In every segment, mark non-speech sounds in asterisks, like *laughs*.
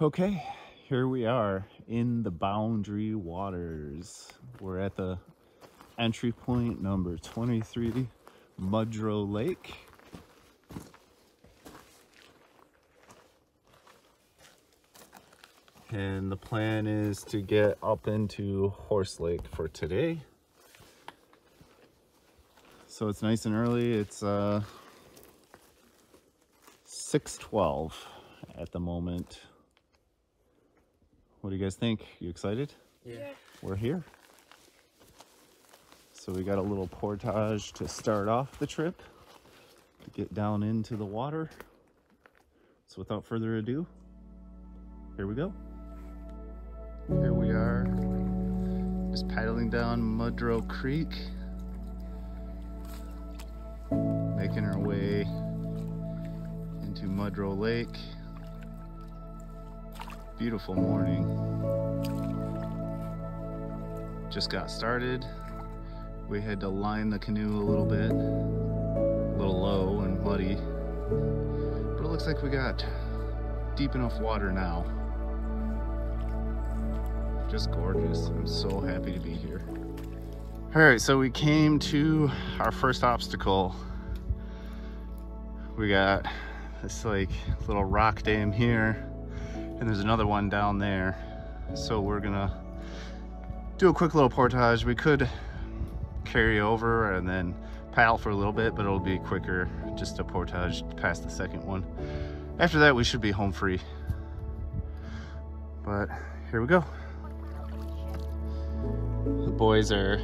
Okay, here we are in the Boundary Waters. We're at the entry point number 23, Mudro Lake. And the plan is to get up into Horse Lake for today. So it's nice and early. It's uh, 6.12 at the moment. What do you guys think? You excited? Yeah. We're here. So we got a little portage to start off the trip, to get down into the water. So without further ado, here we go. Here we are, just paddling down Mudro Creek, making our way into Mudro Lake beautiful morning. Just got started. We had to line the canoe a little bit, a little low and muddy, but it looks like we got deep enough water now. Just gorgeous. I'm so happy to be here. All right, so we came to our first obstacle. We got this like little rock dam here and there's another one down there. So we're gonna do a quick little portage. We could carry over and then paddle for a little bit, but it'll be quicker just to portage past the second one. After that, we should be home free. But here we go. The boys are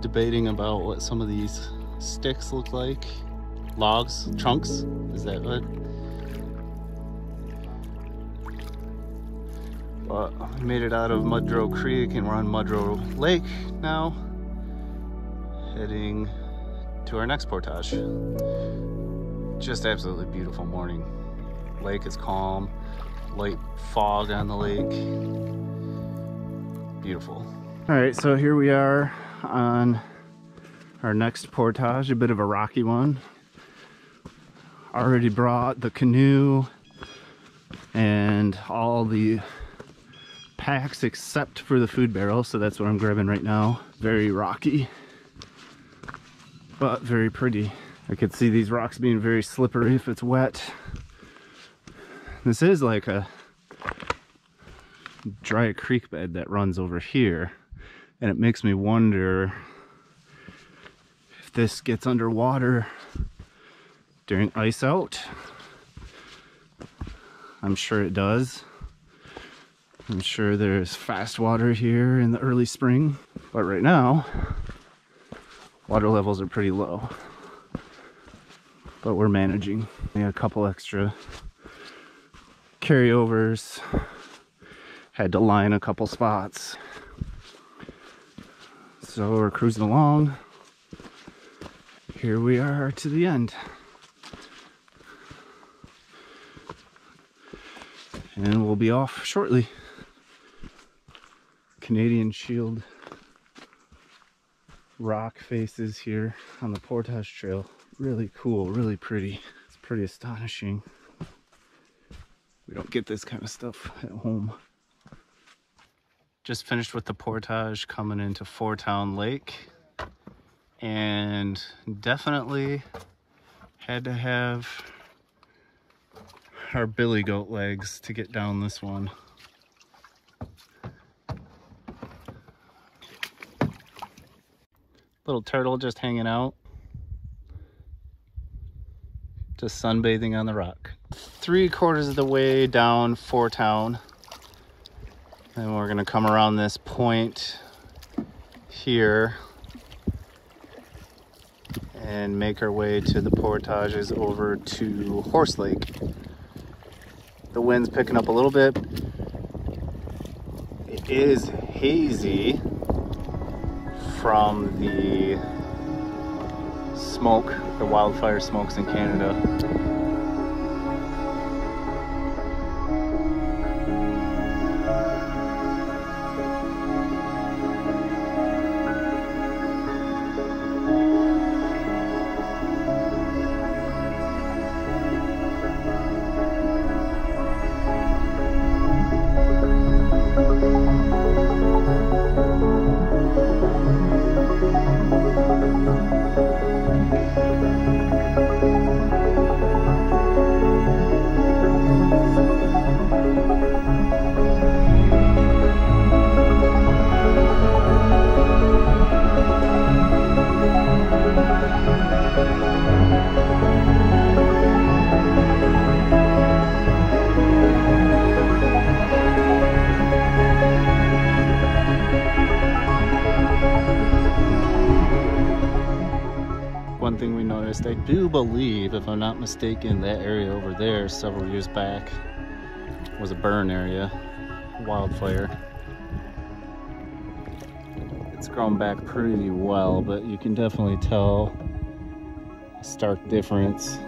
debating about what some of these sticks look like. Logs, trunks, is that what? But we made it out of Mudro Creek and we're on Mudro Lake now, heading to our next portage. Just absolutely beautiful morning. Lake is calm, light fog on the lake. Beautiful. All right, so here we are on our next portage, a bit of a rocky one. Already brought the canoe and all the packs except for the food barrel, so that's what I'm grabbing right now. Very rocky, but very pretty. I could see these rocks being very slippery if it's wet. This is like a dry creek bed that runs over here, and it makes me wonder if this gets underwater during ice out. I'm sure it does. I'm sure there's fast water here in the early spring, but right now, water levels are pretty low. But we're managing. We a couple extra carryovers. Had to line a couple spots. So we're cruising along. Here we are to the end. And we'll be off shortly. Canadian Shield rock faces here on the Portage Trail. Really cool, really pretty. It's pretty astonishing. We don't get this kind of stuff at home. Just finished with the portage coming into Fourtown Lake and definitely had to have our billy goat legs to get down this one. Little turtle just hanging out. Just sunbathing on the rock. Three quarters of the way down Fourtown. And we're gonna come around this point here and make our way to the portages over to Horse Lake. The wind's picking up a little bit. It is hazy from the smoke, the wildfire smokes in Canada. Thing we noticed. I do believe, if I'm not mistaken, that area over there several years back was a burn area, wildfire. It's grown back pretty well, but you can definitely tell a stark difference.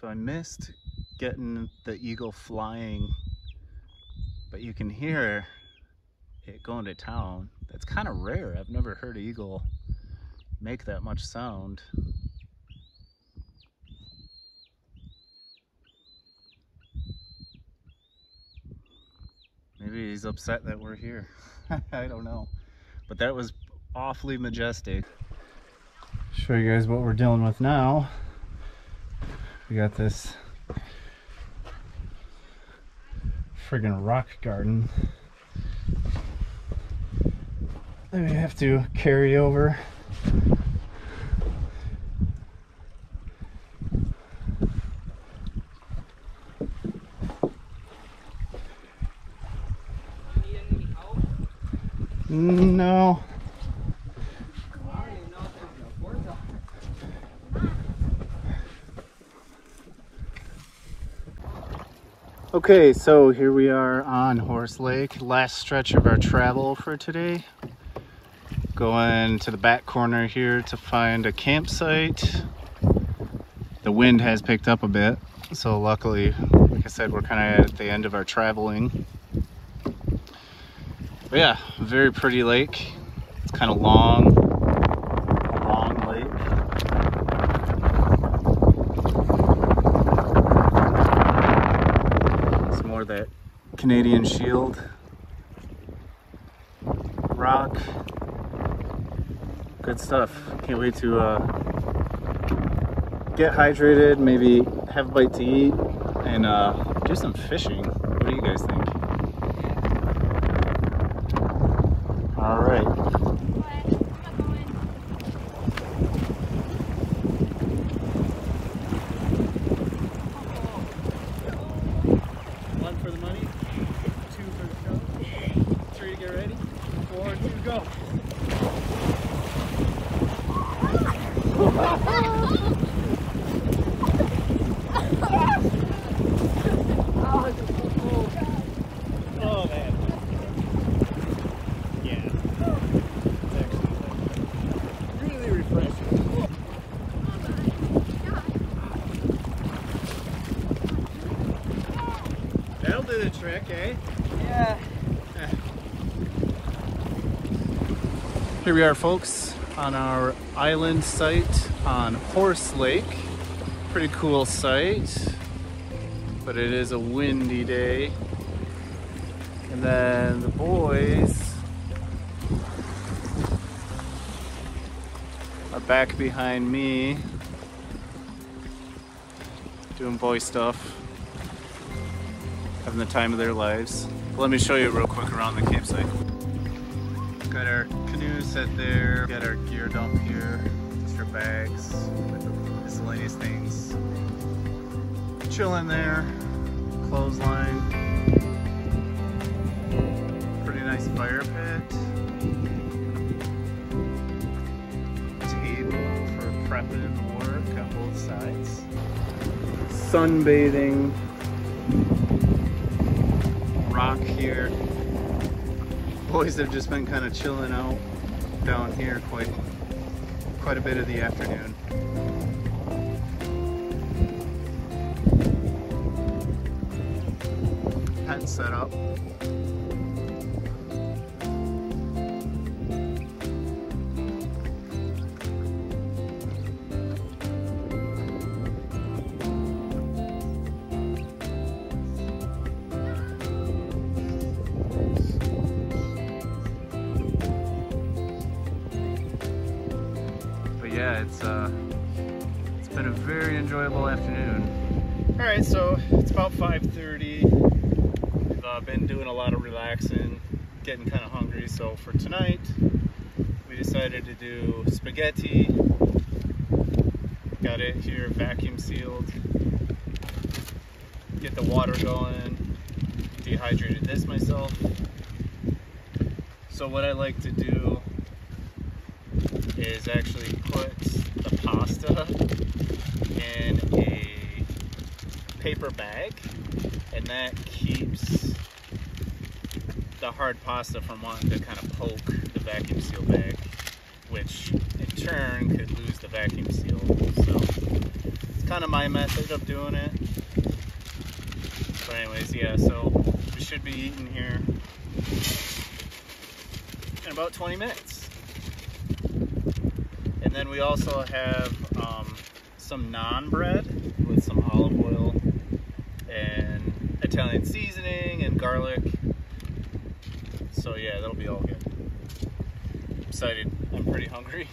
So I missed getting the eagle flying, but you can hear it going to town. That's kind of rare. I've never heard an eagle make that much sound. Maybe he's upset that we're here. *laughs* I don't know. But that was awfully majestic. Show you guys what we're dealing with now. We got this friggin' rock garden that we have to carry over. No. Okay, so here we are on Horse Lake, last stretch of our travel for today. Going to the back corner here to find a campsite. The wind has picked up a bit, so luckily, like I said, we're kind of at the end of our traveling. But yeah, very pretty lake. It's kind of long, long lake. Some more of that Canadian Shield rock. Good stuff. Can't wait to uh, get hydrated, maybe have a bite to eat, and uh, do some fishing. What do you guys think? All right. One for the money, two for the show, three to get ready, four, two, go. Oh man. Yeah. It's actually like really refreshing. That'll do the trick, eh? Yeah. *laughs* Here we are, folks, on our island site on Horse Lake. Pretty cool site, but it is a windy day. And then the boys are back behind me doing boy stuff, having the time of their lives. Let me show you real quick around the campsite. Got our canoe set there. Got our gear dump here. Just our bags miscellaneous things. Chilling there. Clothesline. Pretty nice fire pit. Table for prepping work on both sides. Sunbathing. Rock here boys have just been kind of chilling out down here quite quite a bit of the afternoon. Tent set up. It's uh, it's been a very enjoyable afternoon. All right, so it's about 5:30. We've uh, been doing a lot of relaxing, getting kind of hungry. So for tonight, we decided to do spaghetti. Got it here vacuum sealed. Get the water going. Dehydrated this myself. So what I like to do is actually put the pasta in a paper bag and that keeps the hard pasta from wanting to kind of poke the vacuum seal bag which in turn could lose the vacuum seal so it's kind of my method of doing it but anyways yeah so we should be eating here in about 20 minutes. And then we also have um, some naan bread with some olive oil and Italian seasoning and garlic. So yeah, that'll be all good. I'm excited. I'm pretty hungry.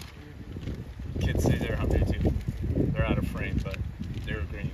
Kids say they're hungry too. They're out of frame, but they're agreeing.